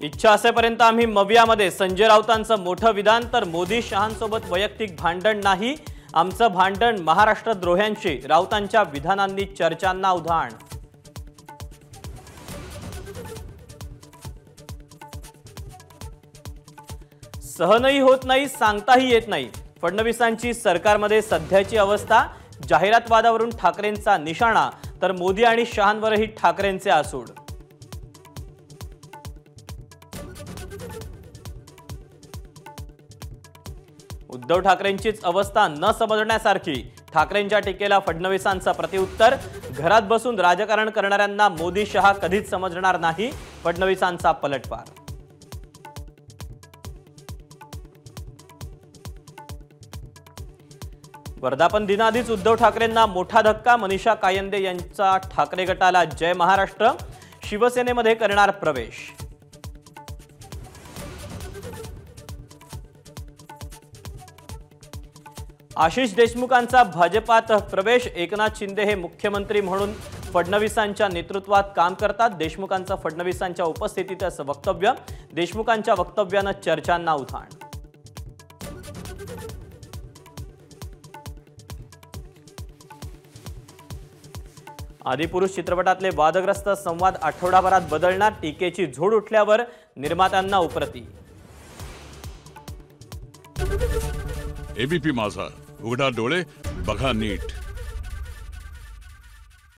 इच्छा असेपर्यंत आम्ही मवियामध्ये संजय राऊतांचं मोठं विधान तर मोदी शहांसोबत वैयक्तिक भांडण नाही. आमचं भांडण महाराष्ट्र द्रोह्यांशी राऊतांच्या विधानांनी चर्चांना उधाण. सहनही होत नाही सांगताही येत नाही. फडणवीसांची सरकारमध्ये सध्याची अवस्था जाहिरातवादावरून ठाकरेंचा निशाणा तर मोदी आणि शहांवरही ठाकरेंचे आसूड. उद्धव ठाकरेंचीच अवस्था न समजण्यासारखी. ठाकरेंच्या टीकेला फडणवीसांचं प्रतिउत्तर घरात बसून राजकारण करणाऱ्यांना मोदी शहा कधीच समजणार नाही फडणवीसांचा पलटवार. वर्धापन दिनाआधीच उद्धव ठाकरेंना मोठा धक्का मनीषा कायंदे यांचा ठाकरे गटाला जय महाराष्ट्र. शिवसेनेमध्ये करणार प्रवेश. आशिष देशमुखांचा भाजपात प्रवेश एकनाथ शिंदे हे मुख्यमंत्री म्हणून फडणवीसांच्या नेतृत्वात काम करतात. देशमुखांचं फडणवीसांच्या उपस्थितीतच वक्तव्य देशमुखांच्या वक्तव्यानं चर्चांना उधाण. आदिपुरुष चित्रपटातले वादग्रस्त संवाद आठवडाभरात बदलणार टीकेची झोड उठल्यावर निर्मात्यांना उपरती. एबीपी माझा. उघडा डोळे बघा नीट.